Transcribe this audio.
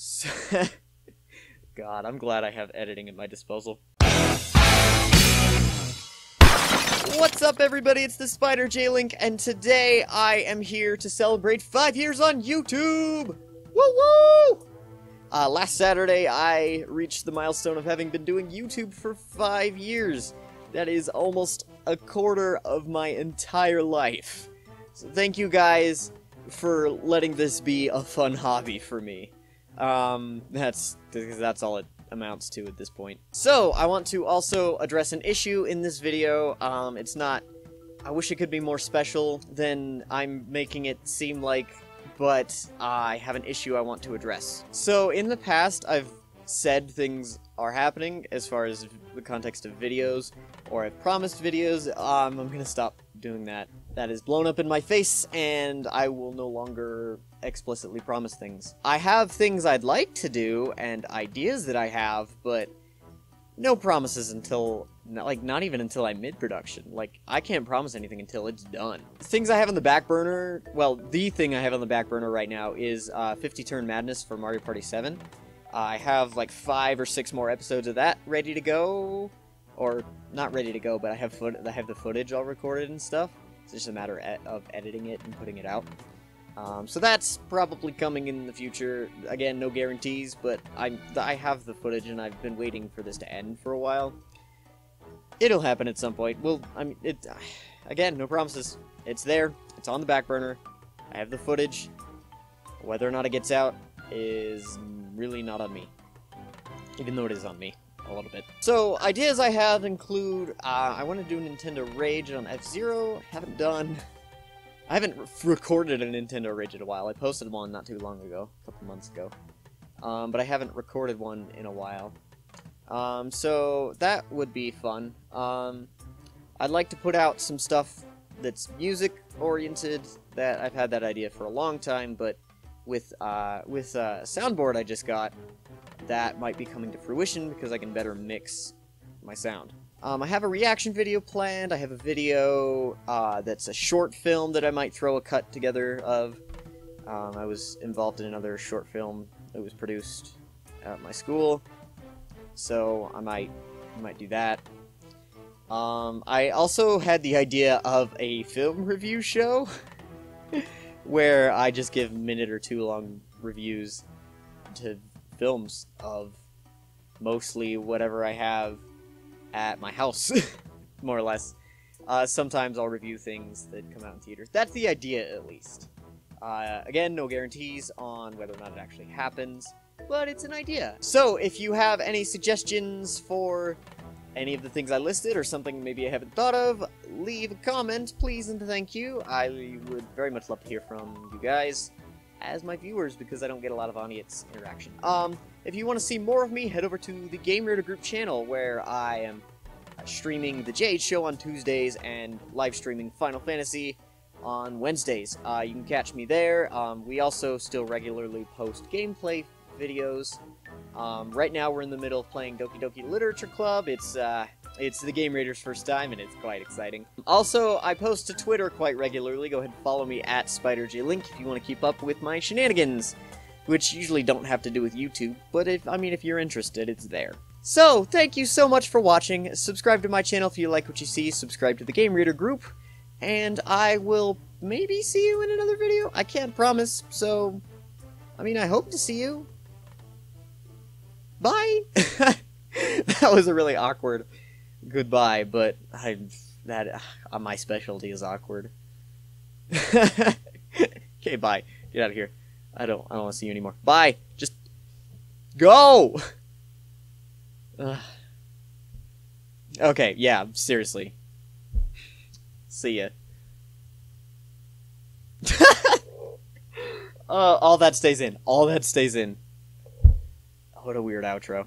God, I'm glad I have editing at my disposal. What's up, everybody? It's the SpiderJayLink, and today I am here to celebrate five years on YouTube. Woo woo! Uh, last Saturday, I reached the milestone of having been doing YouTube for five years. That is almost a quarter of my entire life. So thank you guys for letting this be a fun hobby for me. Um, that's that's all it amounts to at this point. So, I want to also address an issue in this video. Um, it's not... I wish it could be more special than I'm making it seem like, but I have an issue I want to address. So, in the past, I've said things are happening as far as the context of videos, or I've promised videos. Um, I'm gonna stop doing that that is blown up in my face, and I will no longer explicitly promise things. I have things I'd like to do, and ideas that I have, but no promises until, like, not even until I'm mid-production. Like, I can't promise anything until it's done. Things I have on the back burner, well, the thing I have on the back burner right now is uh, 50 Turn Madness for Mario Party 7. Uh, I have, like, five or six more episodes of that ready to go, or not ready to go, but I have foot I have the footage all recorded and stuff. It's just a matter of editing it and putting it out. Um, so that's probably coming in the future. Again, no guarantees, but I'm, I have the footage and I've been waiting for this to end for a while. It'll happen at some point. Well, I mean, it, again, no promises. It's there. It's on the back burner. I have the footage. Whether or not it gets out is really not on me. Even though it is on me a little bit. So, ideas I have include, uh, I want to do Nintendo Rage on F-Zero, haven't done... I haven't recorded a Nintendo Rage in a while, I posted one not too long ago, a couple months ago. Um, but I haven't recorded one in a while. Um, so, that would be fun. Um, I'd like to put out some stuff that's music-oriented, that I've had that idea for a long time, but with, uh, with, uh, soundboard I just got, that might be coming to fruition because I can better mix my sound. Um, I have a reaction video planned. I have a video uh, that's a short film that I might throw a cut together of. Um, I was involved in another short film that was produced at my school, so I might I might do that. Um, I also had the idea of a film review show where I just give minute or two long reviews to films of mostly whatever I have at my house, more or less. Uh, sometimes I'll review things that come out in theaters. That's the idea, at least. Uh, again, no guarantees on whether or not it actually happens, but it's an idea. So, if you have any suggestions for any of the things I listed, or something maybe I haven't thought of, leave a comment, please and thank you. I would very much love to hear from you guys as my viewers because I don't get a lot of audience interaction. Um, if you want to see more of me, head over to the Game Reader Group channel where I am uh, streaming the Jade Show on Tuesdays and live streaming Final Fantasy on Wednesdays. Uh, you can catch me there. Um, we also still regularly post gameplay videos. Um, right now we're in the middle of playing Doki Doki Literature Club. It's uh, it's the Game Raiders' first time, and it's quite exciting. Also, I post to Twitter quite regularly. Go ahead and follow me at SpiderJayLink if you want to keep up with my shenanigans, which usually don't have to do with YouTube, but if I mean, if you're interested, it's there. So, thank you so much for watching. Subscribe to my channel if you like what you see. Subscribe to the Game Reader group, and I will maybe see you in another video. I can't promise, so... I mean, I hope to see you. Bye! that was a really awkward goodbye, but I that uh, my specialty is awkward. okay, bye. Get out of here. I don't I don't want to see you anymore. Bye. Just go. Uh, okay, yeah, seriously. See ya. uh, all that stays in. All that stays in. What a weird outro.